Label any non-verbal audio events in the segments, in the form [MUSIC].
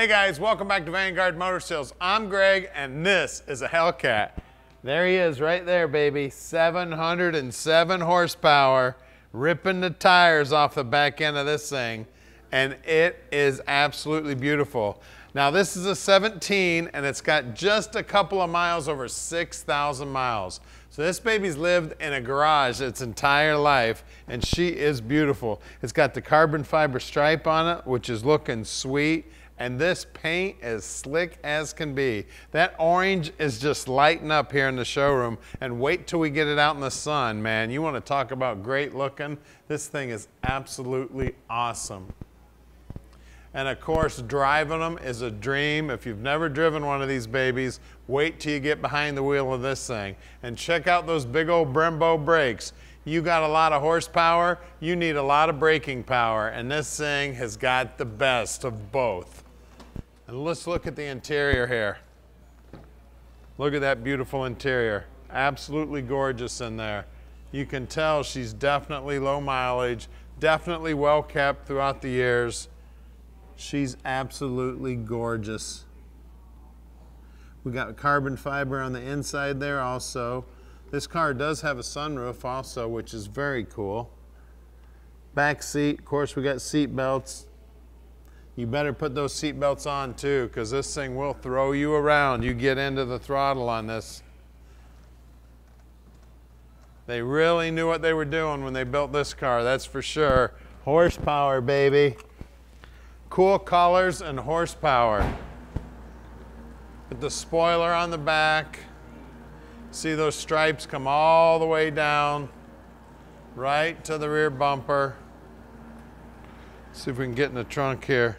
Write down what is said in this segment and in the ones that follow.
Hey guys, welcome back to Vanguard Motor Sales. I'm Greg and this is a Hellcat. There he is right there, baby. 707 horsepower, ripping the tires off the back end of this thing. And it is absolutely beautiful. Now this is a 17 and it's got just a couple of miles over 6,000 miles. So this baby's lived in a garage its entire life and she is beautiful. It's got the carbon fiber stripe on it, which is looking sweet. And this paint is slick as can be. That orange is just lighting up here in the showroom. And wait till we get it out in the sun, man. You want to talk about great looking? This thing is absolutely awesome. And of course, driving them is a dream. If you've never driven one of these babies, wait till you get behind the wheel of this thing. And check out those big old Brembo brakes. You got a lot of horsepower, you need a lot of braking power, and this thing has got the best of both. And let's look at the interior here. Look at that beautiful interior. Absolutely gorgeous in there. You can tell she's definitely low mileage, definitely well kept throughout the years. She's absolutely gorgeous. We got carbon fiber on the inside there also. This car does have a sunroof also, which is very cool. Back seat, of course we got seat belts. You better put those seat belts on too, because this thing will throw you around. You get into the throttle on this. They really knew what they were doing when they built this car, that's for sure. Horsepower, baby cool colors and horsepower. Put the spoiler on the back. See those stripes come all the way down right to the rear bumper. See if we can get in the trunk here.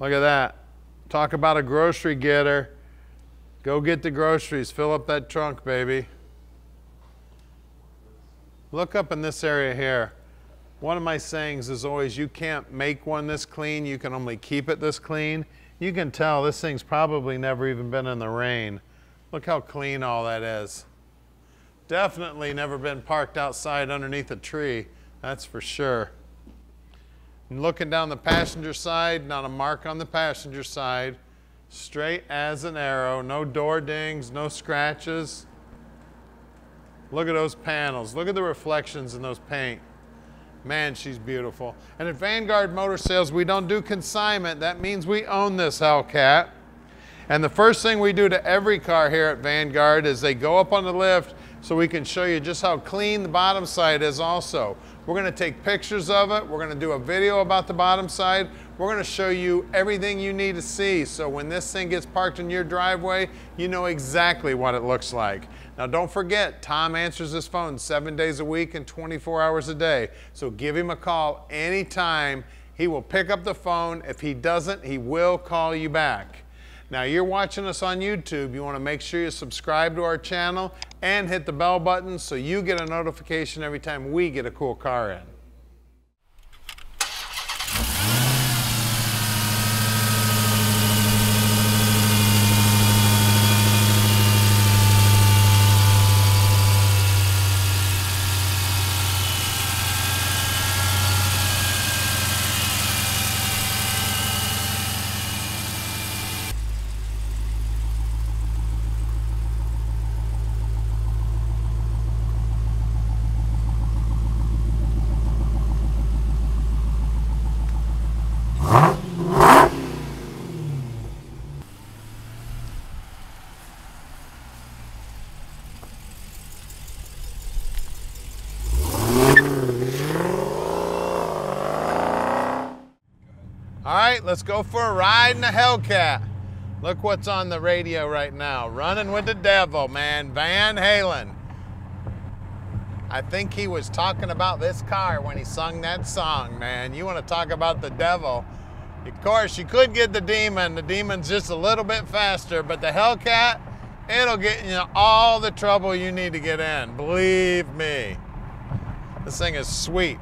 Look at that. Talk about a grocery getter. Go get the groceries. Fill up that trunk, baby. Look up in this area here. One of my sayings is always, you can't make one this clean, you can only keep it this clean. You can tell this thing's probably never even been in the rain. Look how clean all that is. Definitely never been parked outside underneath a tree, that's for sure. And looking down the passenger side, not a mark on the passenger side. Straight as an arrow, no door dings, no scratches. Look at those panels. Look at the reflections in those paint. Man, she's beautiful. And at Vanguard Motor Sales, we don't do consignment. That means we own this Hellcat. And the first thing we do to every car here at Vanguard is they go up on the lift so we can show you just how clean the bottom side is also. We're gonna take pictures of it. We're gonna do a video about the bottom side. We're gonna show you everything you need to see. So when this thing gets parked in your driveway, you know exactly what it looks like. Now don't forget, Tom answers his phone seven days a week and 24 hours a day. So give him a call anytime. He will pick up the phone. If he doesn't, he will call you back. Now you're watching us on YouTube. You want to make sure you subscribe to our channel and hit the bell button so you get a notification every time we get a cool car in. Right, let's go for a ride in a Hellcat. Look what's on the radio right now. Running with the devil, man. Van Halen. I think he was talking about this car when he sung that song, man. You want to talk about the devil. Of course, you could get the demon. The demon's just a little bit faster, but the Hellcat, it'll get you all the trouble you need to get in. Believe me. This thing is sweet.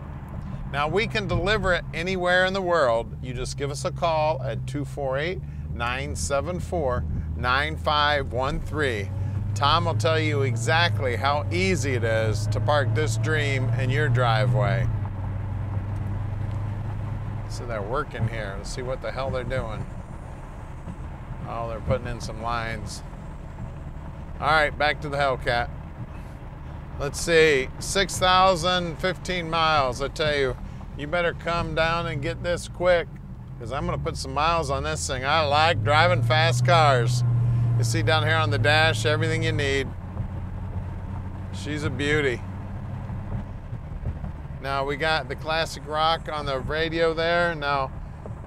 Now we can deliver it anywhere in the world. You just give us a call at 248-974-9513. Tom will tell you exactly how easy it is to park this dream in your driveway. So they're working here. Let's see what the hell they're doing. Oh, they're putting in some lines. All right, back to the Hellcat. Let's see, 6,015 miles. I tell you, you better come down and get this quick because I'm gonna put some miles on this thing. I like driving fast cars. You see down here on the dash, everything you need. She's a beauty. Now we got the classic rock on the radio there. Now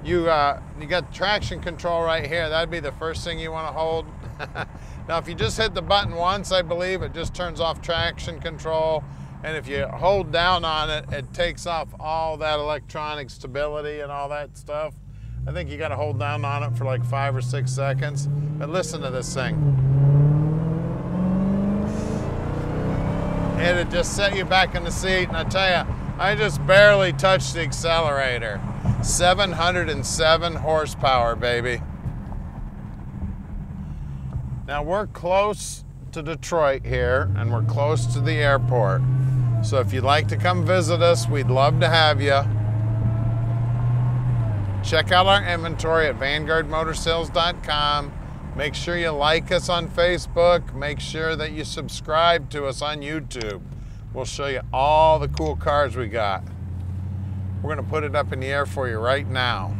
you uh, you got traction control right here. That'd be the first thing you want to hold. [LAUGHS] now if you just hit the button once, I believe it just turns off traction control. And if you hold down on it, it takes off all that electronic stability and all that stuff. I think you got to hold down on it for like five or six seconds. But listen to this thing. And It'll just set you back in the seat. And I tell you, I just barely touched the accelerator. 707 horsepower, baby. Now we're close to Detroit here and we're close to the airport. So if you'd like to come visit us, we'd love to have you. Check out our inventory at vanguardmotorsales.com. Make sure you like us on Facebook. Make sure that you subscribe to us on YouTube. We'll show you all the cool cars we got. We're gonna put it up in the air for you right now.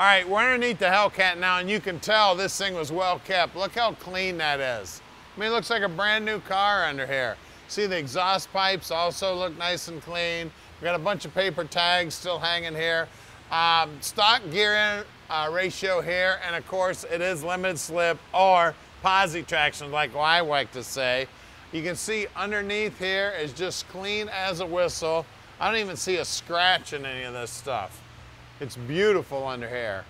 All right, we're underneath the Hellcat now, and you can tell this thing was well kept. Look how clean that is. I mean, it looks like a brand new car under here. See, the exhaust pipes also look nice and clean. We got a bunch of paper tags still hanging here. Um, stock gear in, uh, ratio here, and of course, it is limited slip or posi traction, like I like to say. You can see underneath here is just clean as a whistle. I don't even see a scratch in any of this stuff. It's beautiful under here.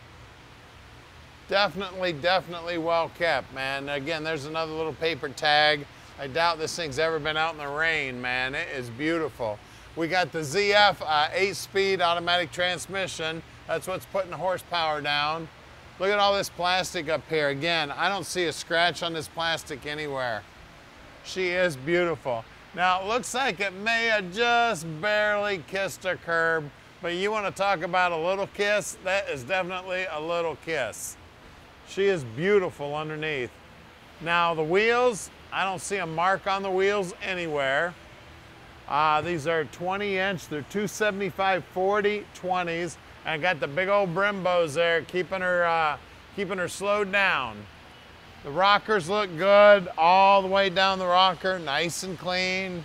Definitely, definitely well kept, man. Again, there's another little paper tag. I doubt this thing's ever been out in the rain, man. It is beautiful. We got the ZF uh, 8-speed automatic transmission. That's what's putting the horsepower down. Look at all this plastic up here. Again, I don't see a scratch on this plastic anywhere. She is beautiful. Now, it looks like it may have just barely kissed a curb, but you want to talk about a little kiss? That is definitely a little kiss. She is beautiful underneath. Now, the wheels, I don't see a mark on the wheels anywhere. Uh, these are 20 inch, they're 275 40 20s. And I got the big old Brembos there keeping her, uh, keeping her slowed down. The rockers look good all the way down the rocker, nice and clean.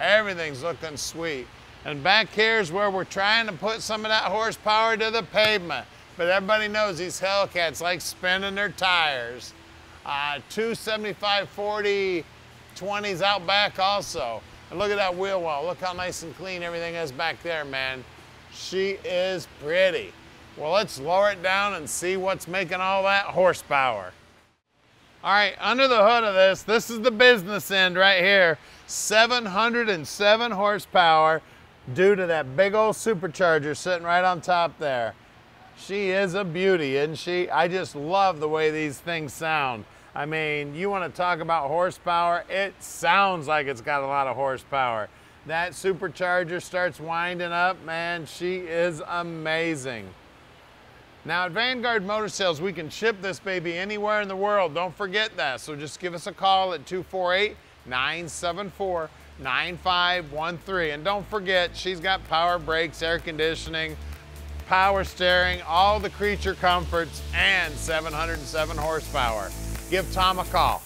Everything's looking sweet. And back here is where we're trying to put some of that horsepower to the pavement. But everybody knows these Hellcats like spinning their tires. Uh, 275 40 20s out back also. And look at that wheel well. Look how nice and clean everything is back there, man. She is pretty. Well, let's lower it down and see what's making all that horsepower. All right, under the hood of this, this is the business end right here. 707 horsepower due to that big old supercharger sitting right on top there. She is a beauty, isn't she? I just love the way these things sound. I mean, you want to talk about horsepower, it sounds like it's got a lot of horsepower. That supercharger starts winding up, man, she is amazing. Now at Vanguard Motor Sales, we can ship this baby anywhere in the world. Don't forget that. So just give us a call at 248-974-9513. And don't forget, she's got power brakes, air conditioning, power steering, all the creature comforts, and 707 horsepower. Give Tom a call.